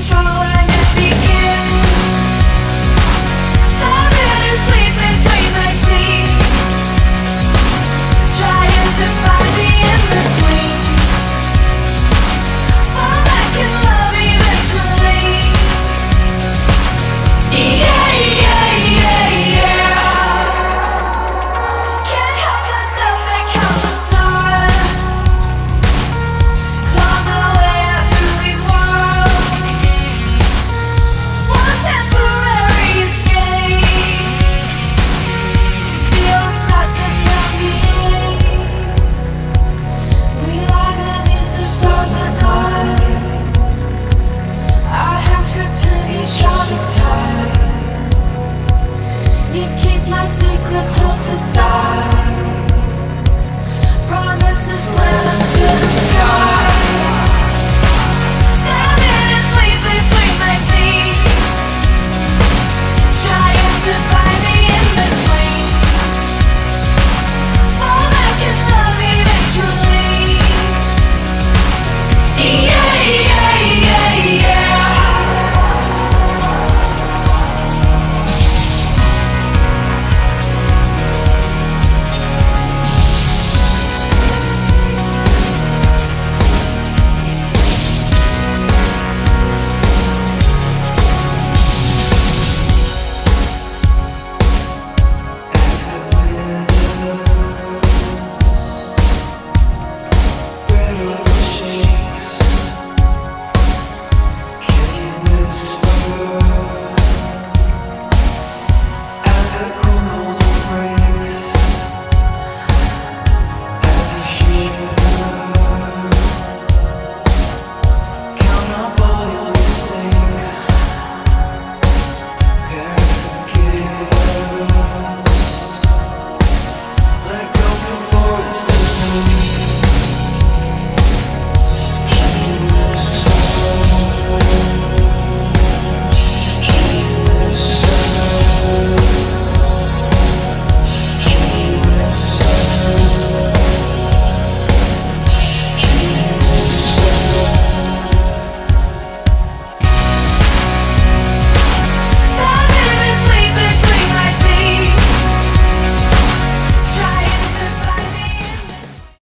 control.